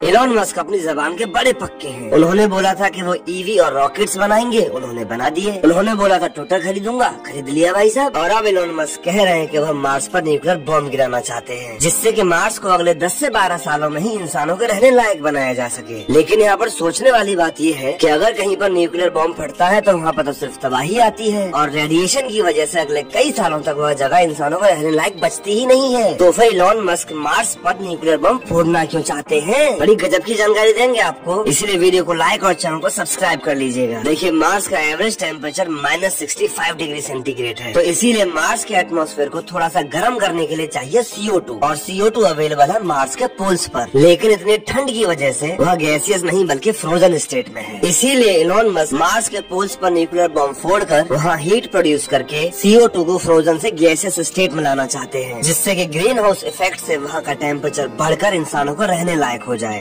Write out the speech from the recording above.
Elon Musk अपनी जबान के बड़े पक्के हैं। उन्होंने बोला था कि वो ईवी और रॉकेट्स बनाएँगे। उन्होंने बना दिए। उन्होंने बोला था ट्विटर खरीदूँगा। खरीद लिया भाई साहब। और अब एलॉन मस्क कह रहे हैं कि वह मार्स पर न्यूक्लियर बॉम्ब गिराना चाहते हैं, जिससे कि मार्स को अगले 10 से 12 सालों में ही इंसानों के रहने लायक बनाया जा सके। लेकिन यहाँ पर सोचने वाली बात ये है की अगर कहीं पर न्यूक्लियर बॉम्ब फटता है तो वहाँ पर तो सिर्फ़ तबाही आती है। और रेडिएशन की वजह ऐसी अगले कई सालों तक वह जगह इंसानों को रहने लायक बचती ही नहीं है। तो फिर एलॉन मस्क मार्स पर न्यूक्लियर बॉम्ब फोड़ना क्यों चाहते हैं? बड़ी गजब की जानकारी देंगे आपको। इसलिए वीडियो को लाइक और चैनल को सब्सक्राइब कर लीजिएगा। देखिए मार्स का average temperature minus sixty five degree centigrade है। तो इसीलिए मार्स के एटमोस्फेयर को थोड़ा सा गर्म करने के लिए चाहिए सीओ टू और सीओ टू अवेलेबल है मार्स के पोल्स पर। लेकिन इतनी ठंड की वजह से वह गैसियस नहीं, बल्कि फ्रोजन स्टेट में है। इसीलिए इलॉन मस्क मार्स के पोल्स पर न्यूक्लियर बॉम्ब फोड़ कर वहाँ हीट प्रोड्यूस करके सीओ टू को फ्रोजन से गैसियस स्टेट में लाना चाहते हैं। जिससे कि ग्रीन हाउस इफ़ेक्ट से वहाँ का टेम्परेचर बढ़कर इंसानों को रहने लायक हो जाए।